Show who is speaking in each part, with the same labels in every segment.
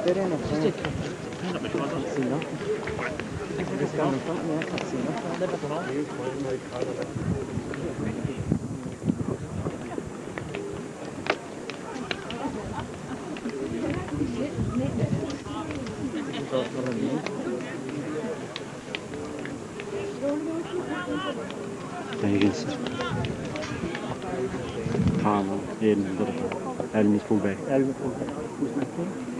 Speaker 1: stare nel tempo. Sì, no? Pescando un po' mi ha casino.
Speaker 2: gelsin. Tamam. Elini bırak. Elini kul bey. Elini kul bey.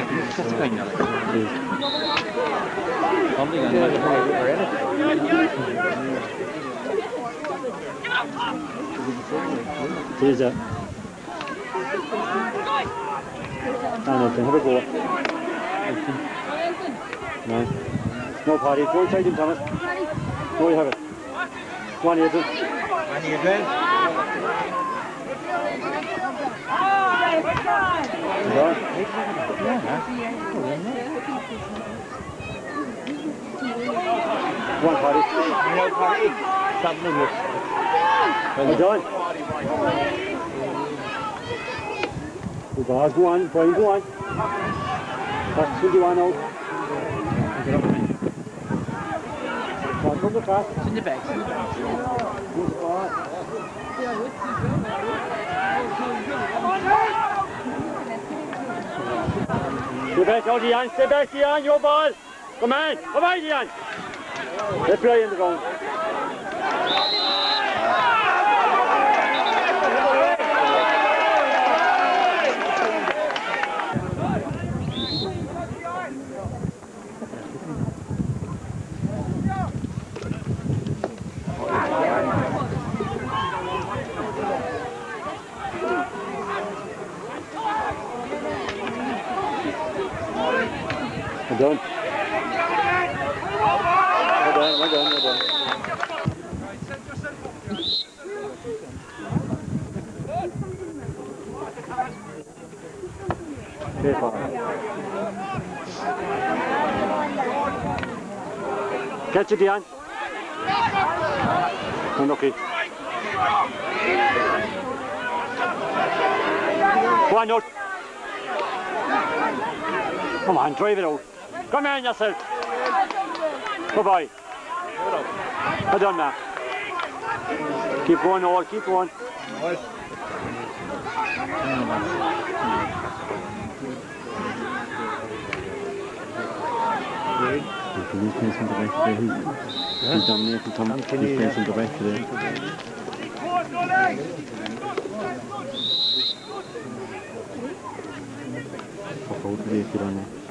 Speaker 2: ut sätta pengar. Kom igen.
Speaker 1: Tisa. Hamilton, have. No. Party. Thomas. You have it. Go on, Aidan. Go on. Go on, Paddy.
Speaker 2: Stop moving.
Speaker 1: Well done. Good ball. Go on, Brian, go on. That's what you want out. Come on, come to pass.
Speaker 2: It's in the back. It's in the back.
Speaker 1: Good ball. Stay back out, Ian. Stay back, Ian. Your ball. Come on. Come on, Ian. Let's play in the ground. Well done. Well done, well done, well done. Okay, fine. Catch it, Ian. Unlucky. Go on, Nut. Come on, drive it out. Come on yourself. Good boy. Well done, Matt. Keep going, all. Keep going. He's facing the back there. He's, he's dominating Tom. He's facing the back there. Pop out the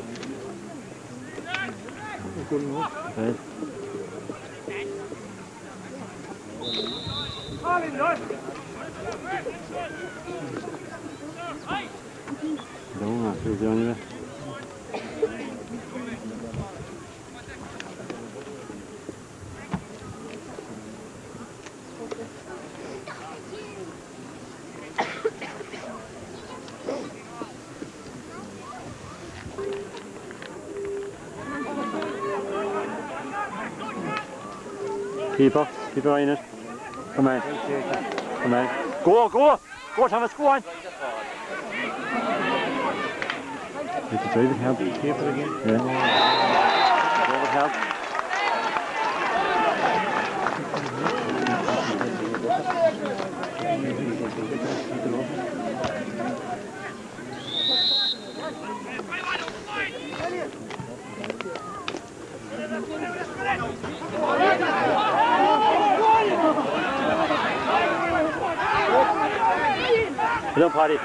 Speaker 1: vehicle on there. Right. Don't have to do anyway. Keeper, keeper in it. Come on. Come on. Go, go! Go, Thomas, go on! You can drive it, help.
Speaker 2: Keeper again.
Speaker 1: Yeah. With help. Put on party.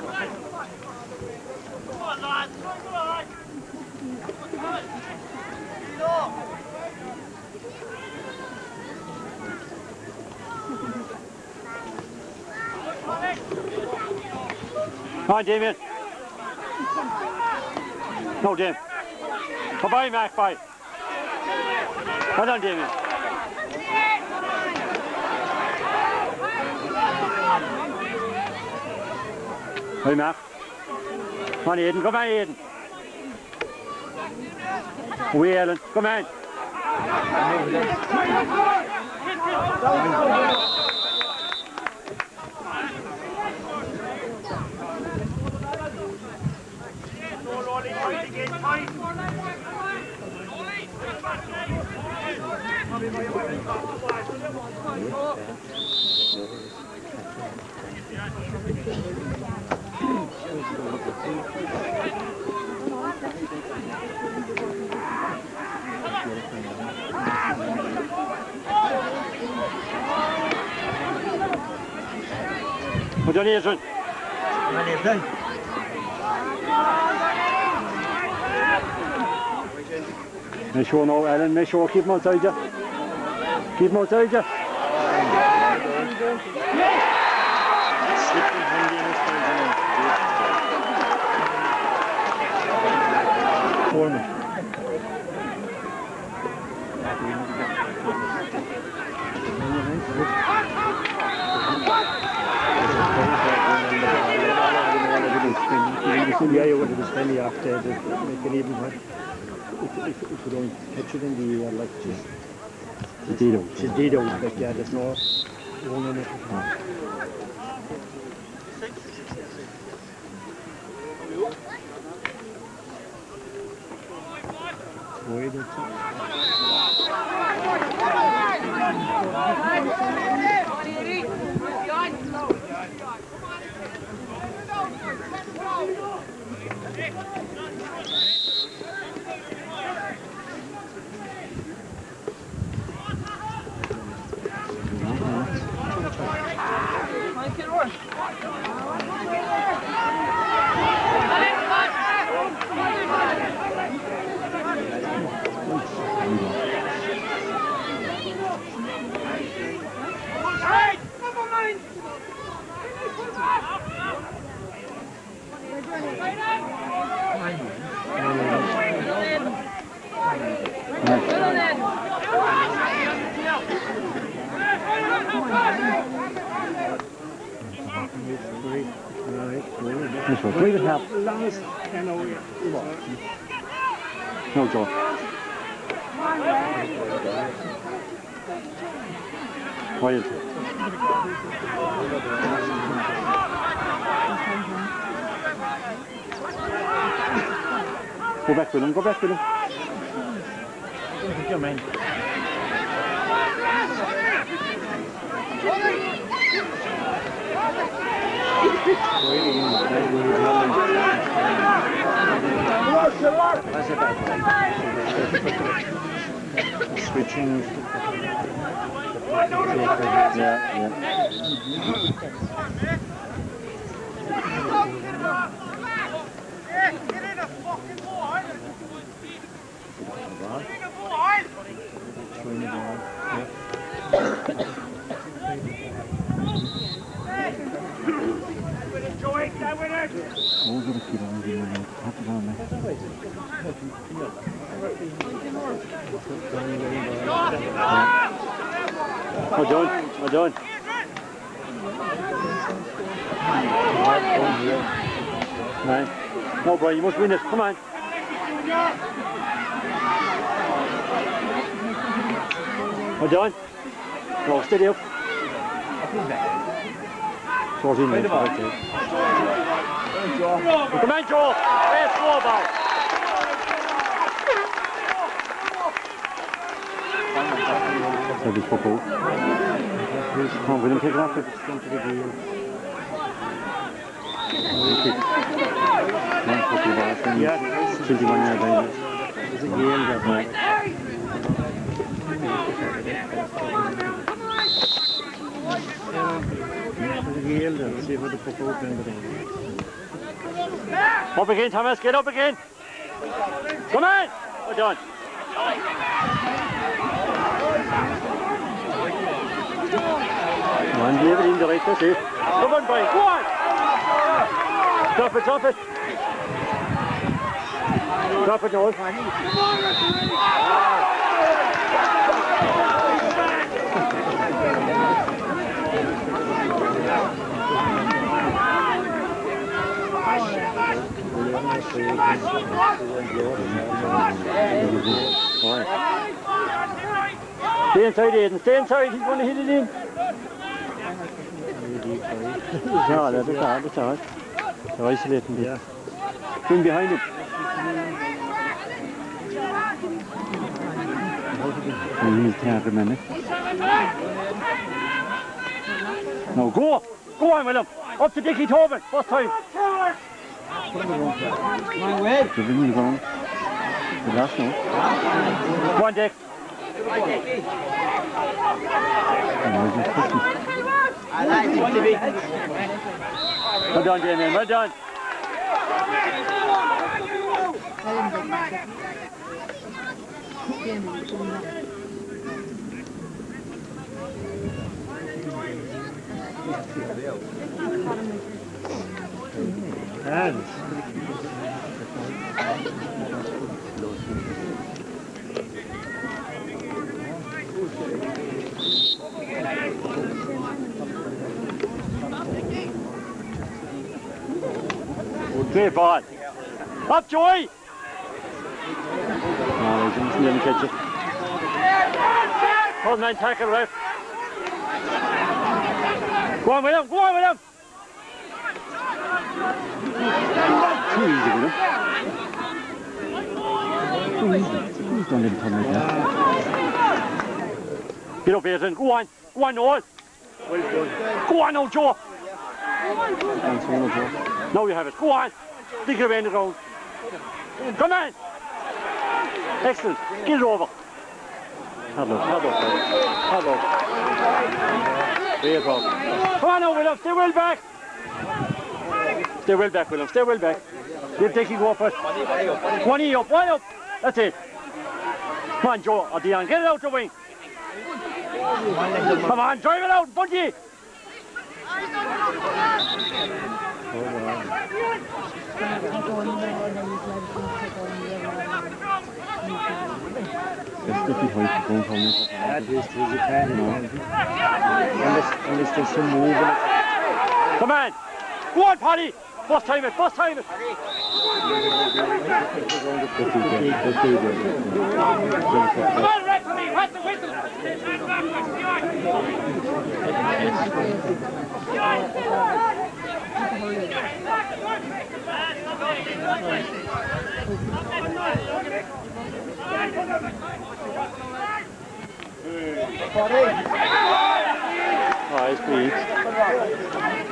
Speaker 1: Come on, Damien. No, Damien. Bye-bye, Mac, Bye. Well done, Damien. Hey, Mac. Come on, Aiden. Come on, Aiden. We, Ellen. Come on. Well done, Adrian. Make sure no, Ellen. Make sure keep him outside you. Foreman.
Speaker 3: Yeah, you would have spending after to make an even. If, if, if you don't catch it in the air, like just,
Speaker 1: Dido.
Speaker 3: just did out, like yeah, there's no one in it. Wait
Speaker 1: No, Joe. Why is it? Go back with him, go back with him.
Speaker 2: On.
Speaker 3: Switching.
Speaker 1: Yeah, yeah.
Speaker 3: got to keep on tap on.
Speaker 1: Well done, well done. Man. No, Brian, you must win it. Come on. Well done. No, steady up. 14 minutes. Okay. Come on, Joe. Let's go about. That'll be football. Come on, William, take it off it.
Speaker 3: It's going to the game.
Speaker 1: One football ball. then
Speaker 3: Yeah.
Speaker 1: 21 yard line.
Speaker 3: It's a game that night. It's a game then. See what the puck out in the ring.
Speaker 1: Up again, Thomas. Get up again. Come on. Well done. Come on, leave it in the right place. eh? Come on, Brian. Go on. Drop it, drop it. Drop it, Noel. All right. Stay inside, Aiden. Stay inside. He's going to hit it in. No, that's hard. That's hard. They're isolating
Speaker 3: Yeah.
Speaker 1: yeah. Swing behind. And he's tackling man. No, go! Go on, Willem! Up to Dickie Tobin, first time.
Speaker 2: My way.
Speaker 1: Give him the ground. The last no. Go on, Dick.
Speaker 2: I like it to be.
Speaker 1: Well done, Damien, well done.
Speaker 3: Hands.
Speaker 1: Ball. Up, Joey! No, he's in the catch it. Hold ref. Go on with him, go on with him! Too easy with him. Too easy. He's done it like that. Get up, Aidan. Go on. Go on, Noel. Go on now, Joe.
Speaker 3: Thanks, one of.
Speaker 1: Now you have it. Go on. Stick it around the ground. Come on. Excellent. Get it over. Hello, hello, hello. There you go. Come on now, Willem. Stay well back. Stay well back, Willem. Stay well back. Go for it. One up, one up. That's it. Come on, Joe or Dion. Get it out the wing. Come on, drive it out.
Speaker 3: Some movement.
Speaker 1: Come on. Go on, Paddy. First time it, first time it.
Speaker 4: Come on, referee, what's the whistle?
Speaker 1: Nice, please.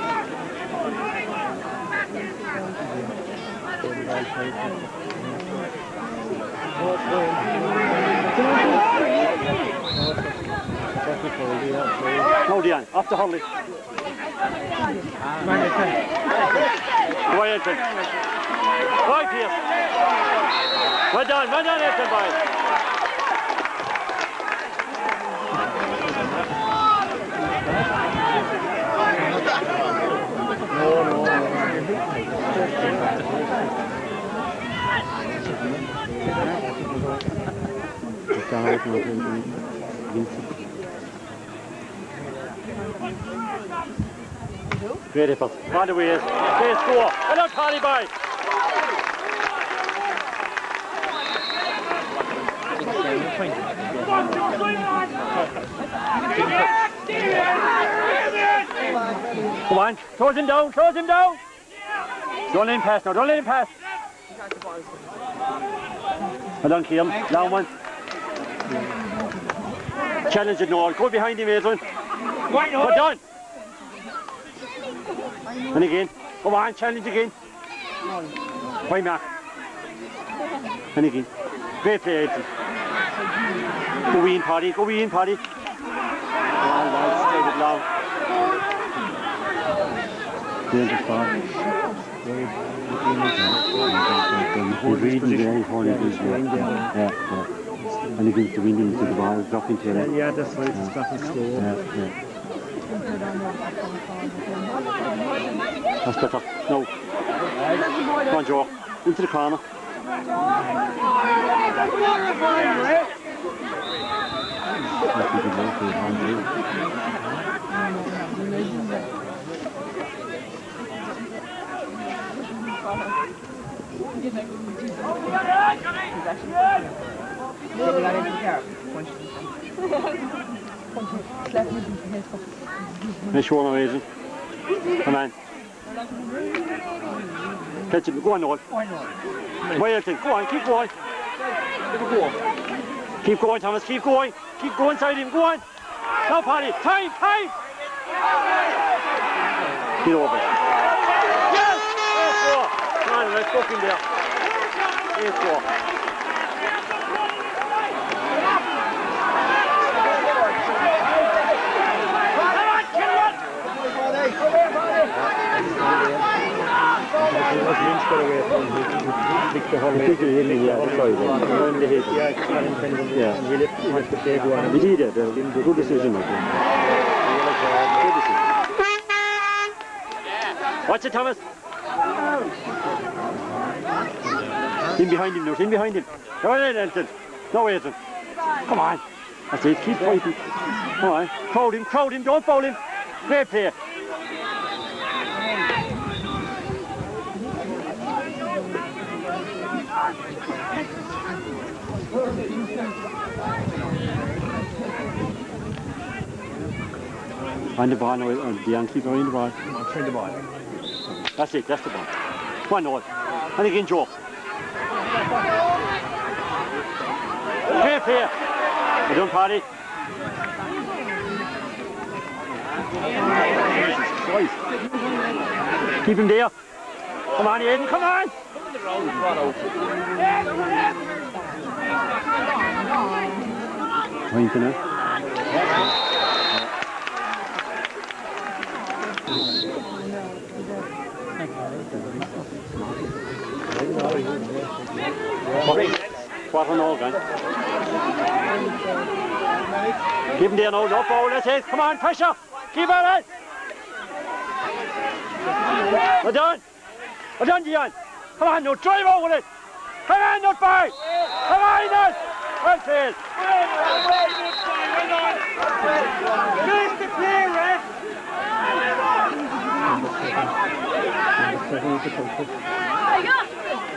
Speaker 1: No, Dion. Off the Hurley. Go ahead, Elton. Right here. Well done, well done, Elton, boys.
Speaker 3: No, no,
Speaker 1: Beautiful. Find a way. Clear score. And up Harley Bay. Come on. Towards him down. Towards him down. Don't let him pass now, don't let him pass. Well done, Kim. Down one. Challenge it, Noel. Go behind him, Adrian. Well done. And again. Come on, challenge again. Why, Mark? And again. Great play, Adrian. Go in, Paddy. Go in, Paddy. Well, lads, stay it long. Dangerous Yeah, yeah. And against the wind into the ball, dropping to it.
Speaker 3: Ja, das war jetzt Sachen slow.
Speaker 1: Yeah, yeah. That's better. No. Come on, Joe. Into the corner. That's a good work, good hand, Nice one, amazing. Come on. Catch him. Go on, Noel. Wait, go on, keep going. Keep going, Thomas, keep going. Keep going inside him, go on. Now, Paddy, time, time. Get over.
Speaker 3: 動くんだよエースを
Speaker 1: Vi lider, det er god decision. Watch it, Thomas. In behind him, no, in behind him. Go on, Elton. No, Elton. Come on. That's it, keep fighting. Come on. Crowd him, crowd him, don't foul him. Great play. Find the ball now, uh, the young keeper in the ball.
Speaker 3: Turn the ball.
Speaker 1: That's it, that's the ball. Come on, Noel. And again, Joe. Done, Paddy. Jesus Christ. Keep him there. Come on, Aiden, come on. Pointing it. What an organ. Keep him there now, no foul, that's it. Come on, pressure. Keep on it. Well done. Well done, Dion. Come on, no, drive over it. Come on, not fight. Come on, not. Well played. Finish the play, Red.
Speaker 3: Don't go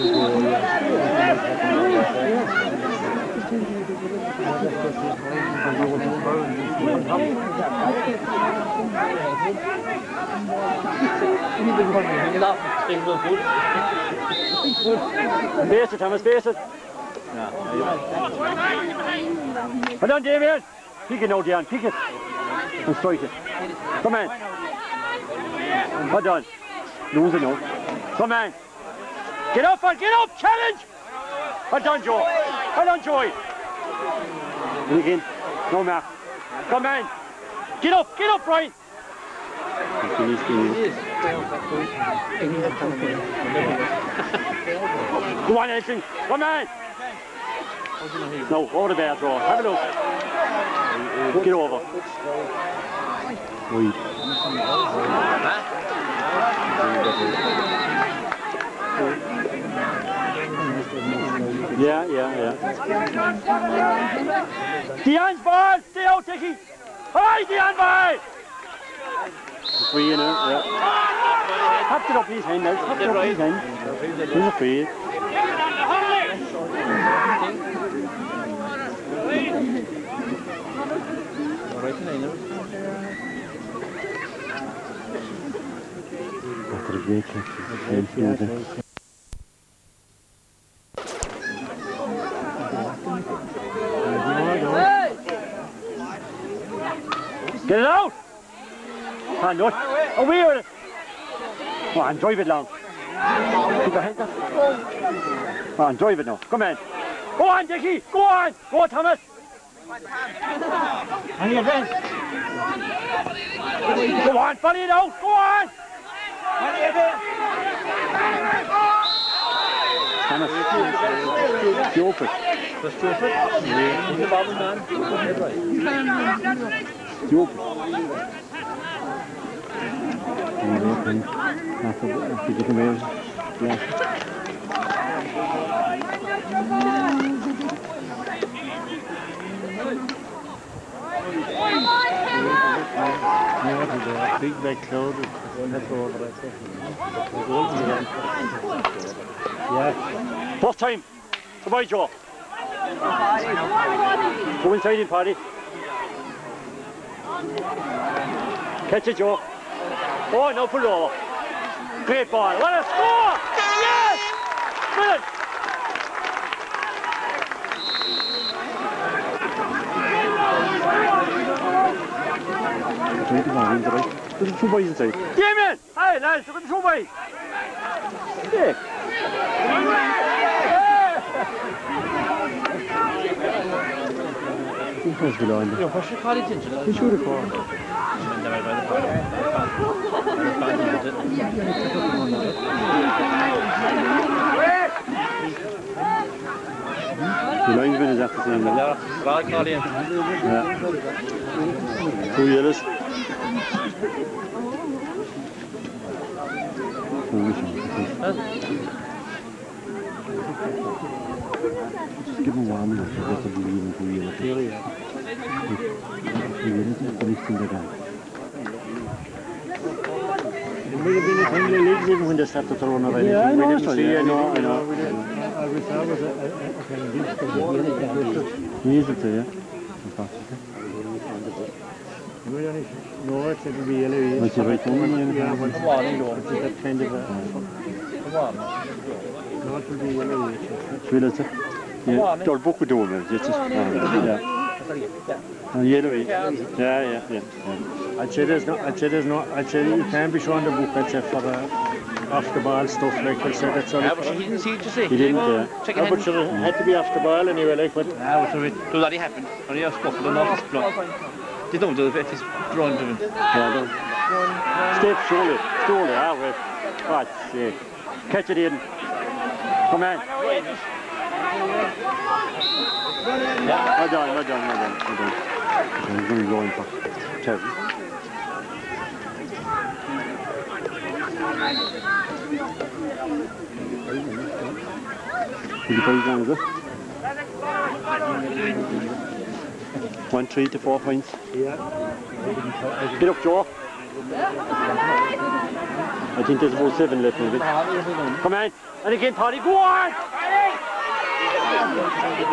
Speaker 3: now.
Speaker 1: Ja, det är ju långt ifrån. Jag säger som en kunding, men... Space it, Thomas, space it. Well done, Damien. Pick it now, Dion, pick it. And strike it. Come on. Well done. Lose it now. Come on. Get up, man, get up, challenge. Well done, Joe. Well done, Joey. And again, no mark. Come on. Get up, get up, Brian. Go on, Edson. Come on. No, over the bear throw. Have a look. Get over. Wait. Yeah, yeah, yeah. Dean's ball! Stay out, Dickie! Hi, Dean ball! Free, you know, yeah. Tapped it up his hand now. Tapped it up his hand. He's afraid. After a On, Nutt. Away with it! Come on, drive it long. Keep your head up. Come on, drive it now. Come on. Go on, Dickie! Go on! Go, Thomas! On your bench. Go on, follow it out! Go on! On your bench. Thomas. Away. Yeah.
Speaker 3: Big back cloud. That's all right. Yeah.
Speaker 1: Time. Go inside in, Paddy. Catch it, Joe. Oh, no, put it over. Great ball. What a score! Yes! Brilliant! Look at the two boys inside. Damien! Hi, lads, look at the two boys. Who's behind
Speaker 2: Ja, först har det inte.
Speaker 1: He should have called.
Speaker 2: Men det var väldigt bra.
Speaker 1: The linesman is after saying that.
Speaker 2: Ja, bra Karlin.
Speaker 1: Yeah. Two yellows. Just give him one look. That's a leaving two yellows. Two yellows is the next thing they done. It might have been a friendly leagues even when they started throwing away.
Speaker 3: Yeah, I
Speaker 1: we
Speaker 3: know, so, yeah,
Speaker 1: I know, I
Speaker 3: you
Speaker 1: know.
Speaker 3: we I wish I was a, kind of this, but
Speaker 1: He is it, yeah.
Speaker 3: we don't know it, it'll be yellow.
Speaker 1: What's your right one?
Speaker 3: Yeah,
Speaker 1: Yeah,
Speaker 3: but
Speaker 2: Varning då.
Speaker 3: it's that kind of a,
Speaker 2: Varning.
Speaker 3: no, it will be yellow.
Speaker 1: Vill du Ja, då bok du då med. Just ja. Ja, ger du Ja, ja, ja. ja.
Speaker 3: I'd say there's no, I'd say there's no, I'd say you can be showing the book, I'd say for uh, off the ball stuff, like I said, that's all.
Speaker 2: Ja, but she didn't see it, you see.
Speaker 1: He didn't, uh,
Speaker 2: Second
Speaker 3: Yeah, but
Speaker 2: hand.
Speaker 3: sure, it had to be off the ball anyway, like, but
Speaker 2: Ja, så vet du. Då det happened. Och det är Skottland och Tyskland. Det är de då vet is drawn to them.
Speaker 1: Ja, då. Step slowly, slowly, ah, wait. God's sake. Catch it in. Come on. Well done, well done, well done, well done. He's going to go in for Terry. Fifty-five grand, is? One, three to four points.
Speaker 3: yeah.
Speaker 1: Get up, Joe. I think there's about seven left, maybe. Come on. And again, Paddy, go on!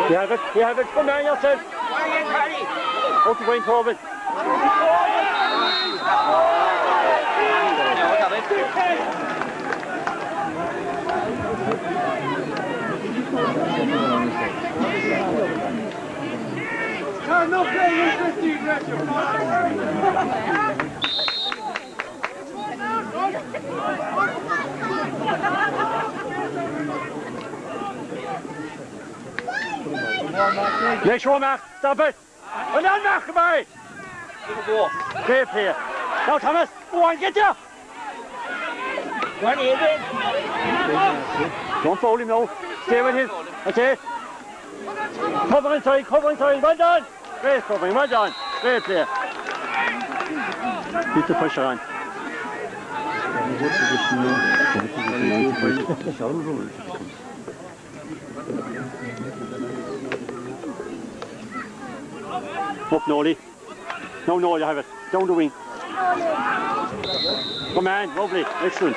Speaker 1: You have it, you have it. Come on, yourself. Out to Wayne Corbin. No, Torben. Make Neu siw mach, David! Yn an mach yma i! Gef here. Now Thomas, wain gyda!
Speaker 3: Wain Edwin!
Speaker 1: Don't foul him now. Stay with him. That's it. Cover inside, cover inside. Well done! Great covering, well done. Great player. Keep the pressure on. Up, Nolly. No, no, you have it. Down the wing. Come on, lovely. Excellent.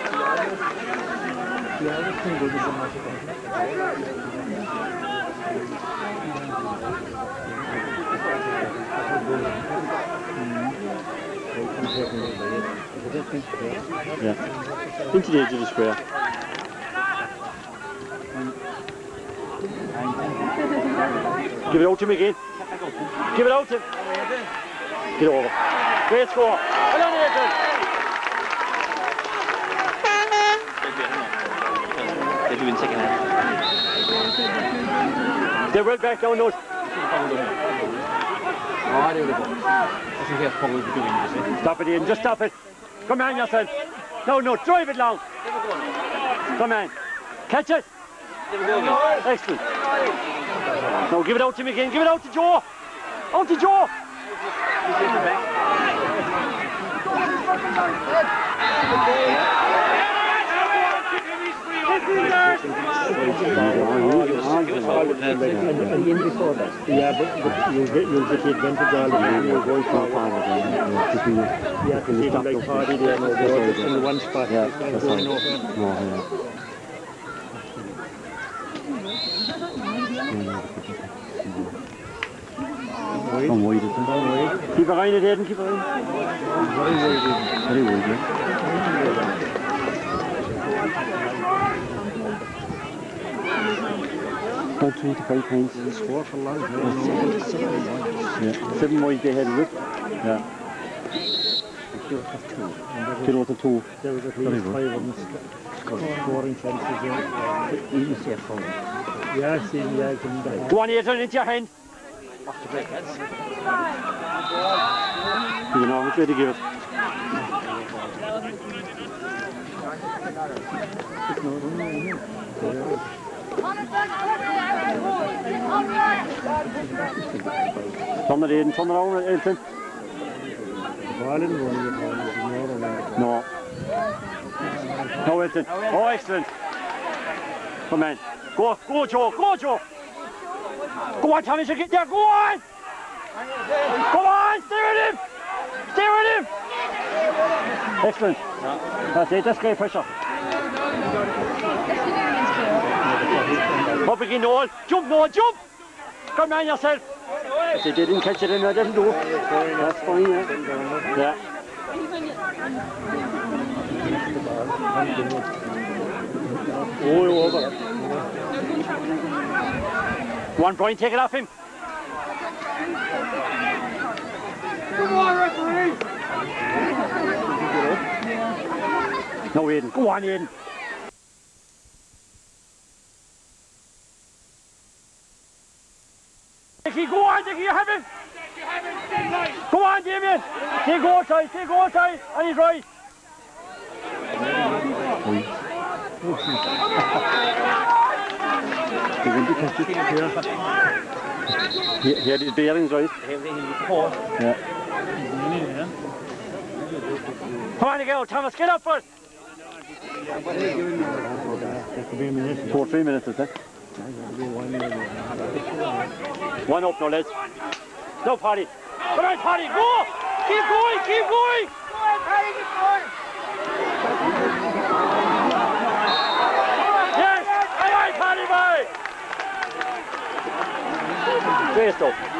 Speaker 1: Yeah. Into the edge of the square. Give it out to him again. Give it out to him. Get over. Great score. Well on, Adrian.
Speaker 2: They're doing second half.
Speaker 1: They're well back down those.
Speaker 2: Ja, det gjorde det. Paul doing this.
Speaker 1: Stop it, Ian. Just stop it. Come on, yourself. No, no, drive it long. Come on. Catch it. Excellent. No, give it out to him again. Give it out to Joe. Out to Joe.
Speaker 3: And, and in before that. Yeah, but, but you'll get you'll get the advantage all the time. You're going forward. Yeah, because even like party there, no, all in one spot. Yeah, that's going over.
Speaker 1: Come wide, isn't it? Keep it in it, Aidan. Keep it in. Very wide, yeah. About 25 points.
Speaker 3: Score for.
Speaker 1: Yeah. Seven wide they had it. Yeah. Kilo to two.
Speaker 3: There was at least five of them sc- scoring chances. Yeah, see, I die.
Speaker 1: Go on, Aidan, into your hand. You know way to give it. Turn turn it over, Elton.
Speaker 3: Ball in one, you're playing, you know, the one.
Speaker 1: No. No, Elton. Oh, excellent. Come on. Go, go, Joe, go, Joe. Go on, Thomas, you get there, go on. Come on, stay with him. Stay with him. Excellent. That's it, that's great pressure. Up again, Noel. Jump, Noel, jump. Come on yourself. If they didn't catch it in there, didn't do. That's fine, yeah. Yeah. Oh, over. One point, take it off him. Come on, referee! No, Aiden. Go on, Aiden. Dickie, go on, Dickie, you have him. Go on, Damien. Take outside, take outside, and he's right. He, had his bearings right. Yeah. Come on, girl, Thomas, get up first.
Speaker 3: That
Speaker 1: or three minutes, is it? One up, no less. No Paddy. Come on, Paddy, go! Keep going, keep going! Yes! Aye, aye, party boy! Great stuff.